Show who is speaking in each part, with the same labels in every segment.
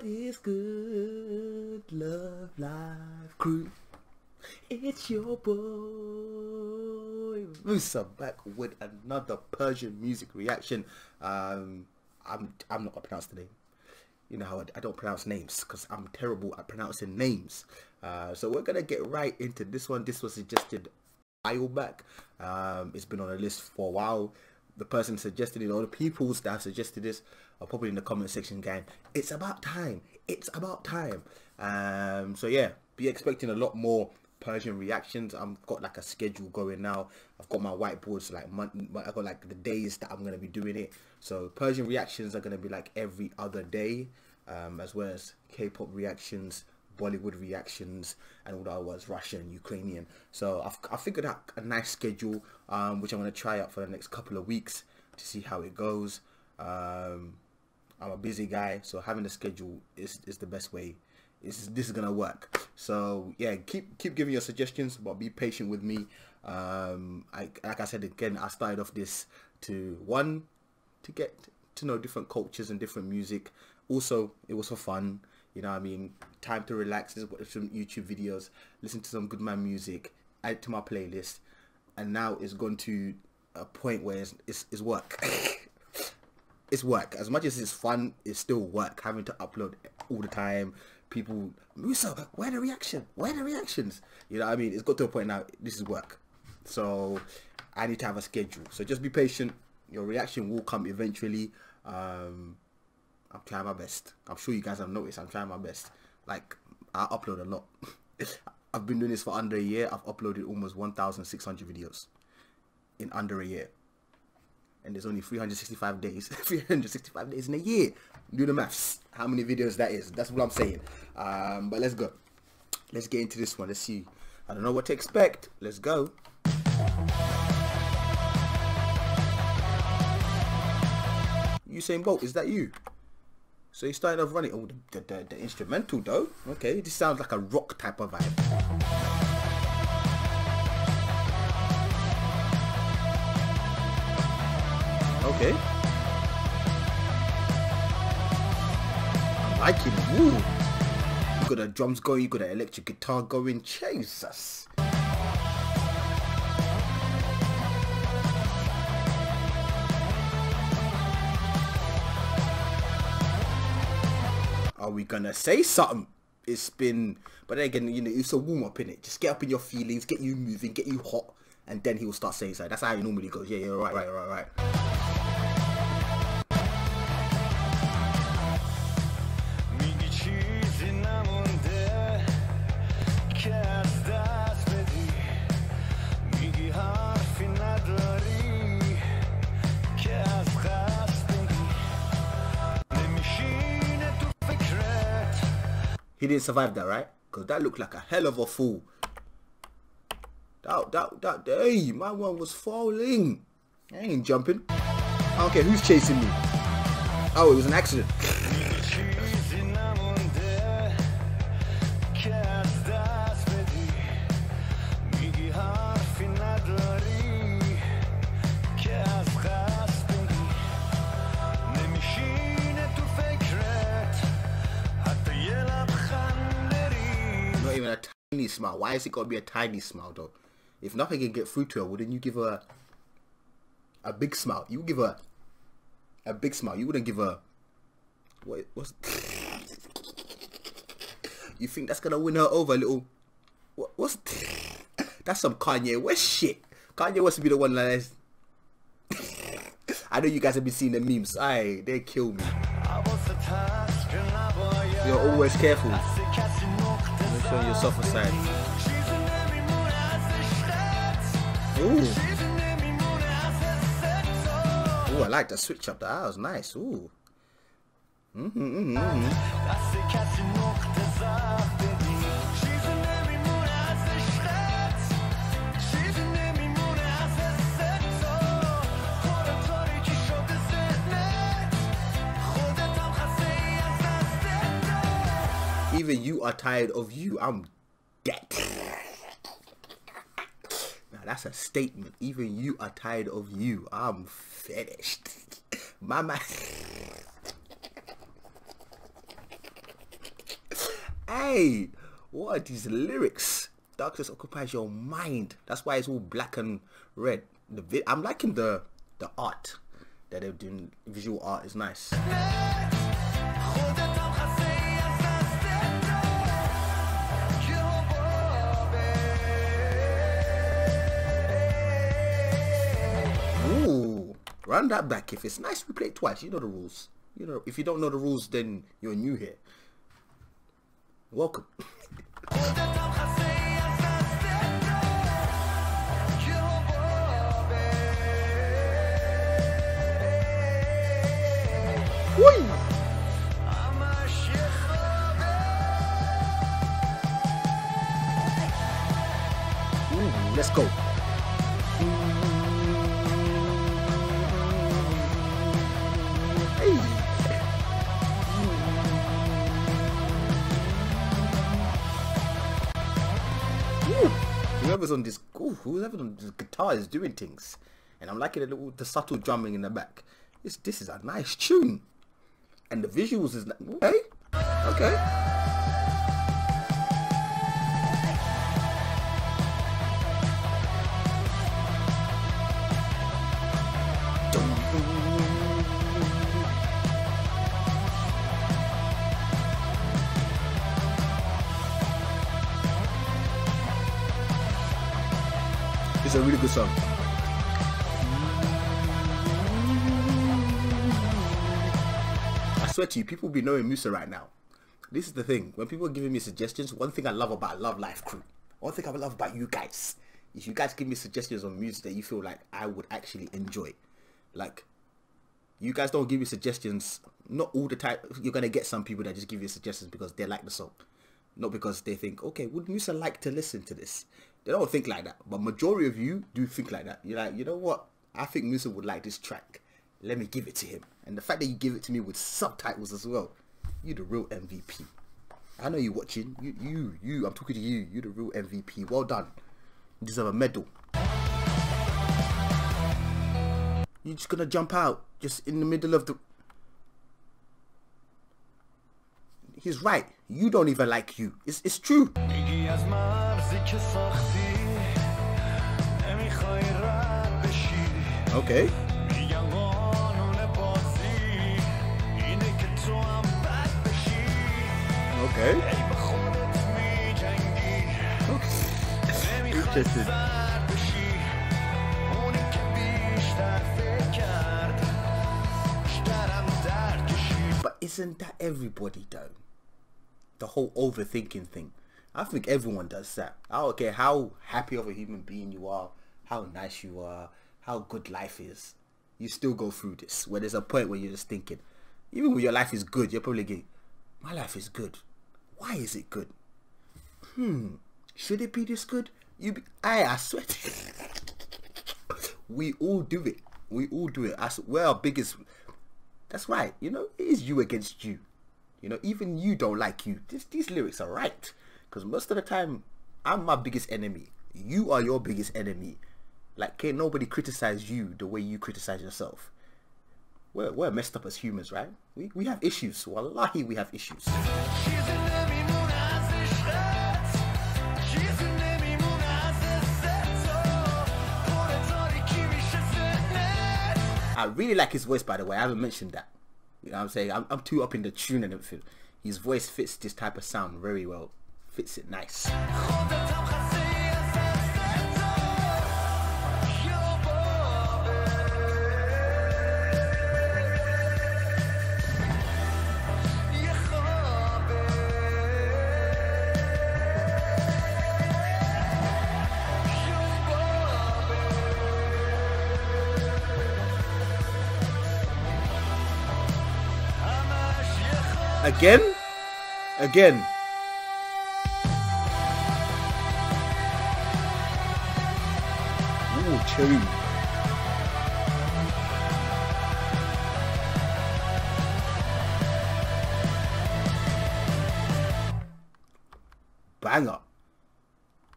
Speaker 1: What is good? Love Life Crew. It's your boy Musa back with another Persian music reaction. Um, I'm I'm not gonna pronounce the name. You know how I, I don't pronounce names because I'm terrible at pronouncing names. Uh, so we're gonna get right into this one. This was suggested a while back. Um, it's been on the list for a while. The person suggested it, all the people that have suggested this are probably in the comment section gang. It's about time. It's about time. Um, so yeah, be expecting a lot more Persian reactions. I've got like a schedule going now. I've got my whiteboards like month. i've got like the days that I'm gonna be doing it. So Persian reactions are gonna be like every other day, um, as well as K-pop reactions, Bollywood reactions, and all that was Russian, Ukrainian. So I've I figured out a nice schedule, um, which I'm gonna try out for the next couple of weeks to see how it goes. Um, I'm a busy guy, so having a schedule is is the best way. This is, this is gonna work. So yeah keep keep giving your suggestions but be patient with me. Um I, like i said again i started off this to one to get to know different cultures and different music. Also it was for fun you know i mean time to relax watch some youtube videos listen to some good man music add it to my playlist and now it's gone to a point where it's, it's, it's work it's work as much as it's fun it's still work having to upload all the time people, Musa, where the reaction? Where the reactions? You know what I mean? It's got to a point now, this is work. So I need to have a schedule. So just be patient. Your reaction will come eventually. Um, I'm trying my best. I'm sure you guys have noticed I'm trying my best. Like, I upload a lot. I've been doing this for under a year. I've uploaded almost 1,600 videos in under a year and there's only 365 days 365 days in a year do the maths how many videos that is that's what i'm saying um, but let's go let's get into this one let's see i don't know what to expect let's go Usain Bolt, is that you? So you started off running. Oh, the, the, the instrumental though. Okay, this sounds like a rock type of vibe. Okay. I'm liking it. Woo. You got the drums going, you got the electric guitar going. Jesus. Are we gonna say something? It's been, but then again, you know, it's a warm up in it. Just get up in your feelings, get you moving, get you hot, and then he will start saying something. That's how he normally goes. Yeah, yeah, right, right, right, right. He didn't survive that, right? Because that looked like a hell of a fool. That, that, that, hey, my one was falling. I ain't jumping. I don't care who's chasing me. Oh, it was an accident. Tiny smile. Why is it got to be a tiny smile though? If nothing can get through to her, wouldn't you give her a, a big smile? You give her a big smile. You wouldn't give her what? What's you think that's gonna win her over, little? What, what's that's some Kanye West shit. Kanye wants to be the one is. I know you guys have been seeing the memes. Aye, they kill me. You're always careful show yourself aside. Ooh. Ooh, I like the switch up. That was nice. Ooh. Mm-hmm, mm-hmm, are tired of you. I'm dead. Now that's a statement. Even you are tired of you. I'm finished. Mama. Hey, what are these lyrics? Darkness occupies your mind. That's why it's all black and red. The I'm liking the the art that they're doing. Visual art is nice. Run that back. If it's nice, we play it twice. You know the rules. You know, if you don't know the rules, then you're new here. Welcome. Let's go. Whoever's on this, ooh, whoever's on this guitar is doing things, and I'm liking the little, the subtle drumming in the back. This, this is a nice tune, and the visuals is okay, okay. It's a really good song. I swear to you, people will be knowing Musa right now. This is the thing. When people are giving me suggestions, one thing I love about Love Life Crew, one thing I love about you guys, is you guys give me suggestions on music that you feel like I would actually enjoy. Like, you guys don't give me suggestions. Not all the time. You're gonna get some people that just give you suggestions because they like the song, not because they think, okay, would Musa like to listen to this? They don't think like that. But majority of you do think like that. You're like, you know what? I think Musa would like this track. Let me give it to him. And the fact that you give it to me with subtitles as well, you're the real MVP. I know you're watching. You, you, you. I'm talking to you. You're the real MVP. Well done. You deserve a medal. You're just gonna jump out just in the middle of the. he's right. You don't even like you. It's, it's true. Okay. Okay. Interesting. But isn't that everybody though? The whole overthinking thing. I think everyone does that. I don't care how happy of a human being you are, how nice you are, how good life is. You still go through this. Where there's a point where you're just thinking, even when your life is good, you're probably getting, my life is good. Why is it good? Hmm. Should it be this good? You, be, I, I swear. we all do it. We all do it. I, we're our biggest that's right. You know, it is you against you. You know, even you don't like you. This, these lyrics are right. Because most of the time, I'm my biggest enemy. You are your biggest enemy. Like, can't nobody criticize you the way you criticize yourself. We're, we're messed up as humans, right? We, we have issues. Wallahi, we have issues. I really like his voice, by the way. I haven't mentioned that. You know what I'm saying? I'm, I'm too up in the tune and everything. His voice fits this type of sound very well. Fits it nice. Again? Again. Ooh, cherry. Banger.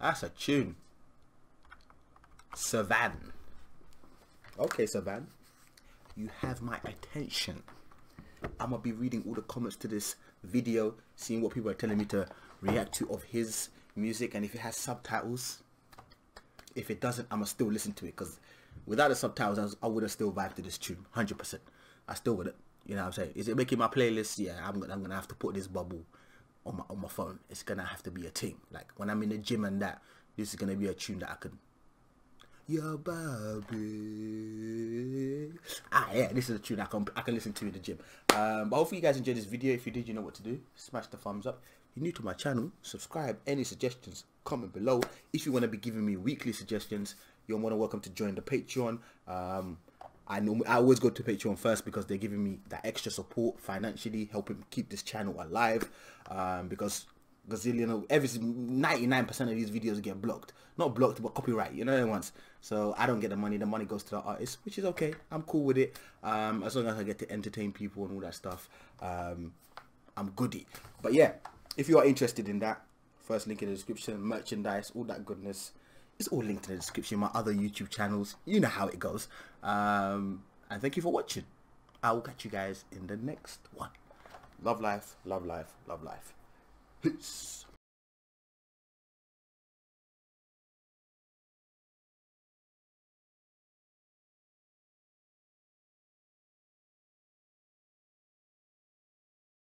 Speaker 1: That's a tune. Savan. Okay, Savan. You have my attention. I'm gonna be reading all the comments to this video, seeing what people are telling me to react to of his music and if it has subtitles if it doesn't i'ma still listen to it because without the subtitles I, I would have still vibed to this tune 100% i still would have you know what i'm saying? Is it making my playlist? Yeah i'm gonna, I'm gonna have to put this bubble on my on my phone. It's gonna have to be a thing. Like when i'm in the gym and that this is gonna be a tune that i can your baby. Ah, yeah, this is a tune I can I can listen to in the gym. Um, but hopefully you guys enjoyed this video. If you did, you know what to do. Smash the thumbs up. If you're new to my channel, subscribe. Any suggestions, comment below. If you want to be giving me weekly suggestions, you're more than welcome to join the Patreon. Um, I know I always go to Patreon first because they're giving me that extra support financially, helping keep this channel alive. Um, because gazillion every 99% of these videos get blocked. Not blocked but copyright you know what want so I don't get the money. The money goes to the artist which is okay. I'm cool with it. Um, as long as I get to entertain people and all that stuff um, I'm goody. But yeah if you are interested in that first link in the description merchandise all that goodness. It's all linked in the description my other YouTube channels. You know how it goes. Um, and thank you for watching. I will catch you guys in the next one. Love life love life love life Peace.